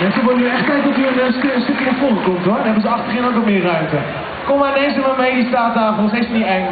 Mensen moeten nu echt kijken of u een, stukje naar voren komt hoor. Dan hebben ze achterin ook nog meer ruimte. Kom maar, neem ze maar mee, die staarttafels. Is niet eng.